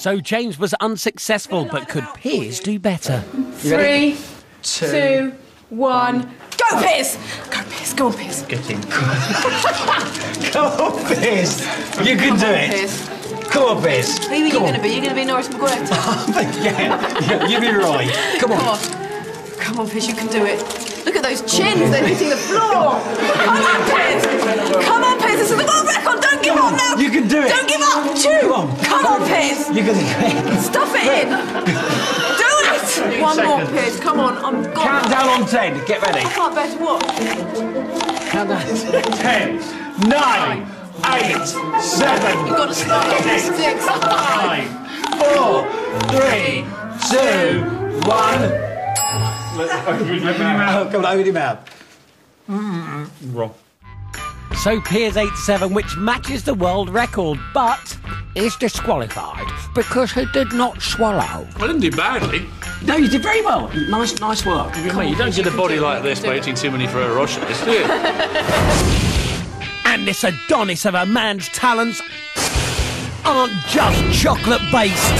So James was unsuccessful, but could Piers do better? Three, two, one. Go, Piers! Go, Piers. Go on, Piers. Get in. Come on, Piers. You can do it. Piers. Come on, Piers. Who are you going to be? You're going to be Norris McWhirter. Oh, yeah, yeah, you be right. Come Come on. on. Come on, Piers, you can do it. Look at those chins, they're hitting the floor. Come on, Piers. Come on, Piers, this is the world record. Don't give up now. You can do it. Don't give up. Chew. Come on. Come on, Piers. You can do it. Stuff it in. do it. One more, Piers. Come on. I'm gone. Count down on ten. Get ready. I can't bear to watch. Count down. Ten, nine, eight, seven, You've got to start. Six. five, four, three, two, one. Oh, come on, open your mouth. Wrong. So Piers 87, which matches the world record, but is disqualified because he did not swallow. I didn't do badly. No, you did very well. Nice, nice work. Mate, you don't get a body like this by eating too many Ferrero Rochers, do you? And this Adonis of a man's talents aren't just chocolate based.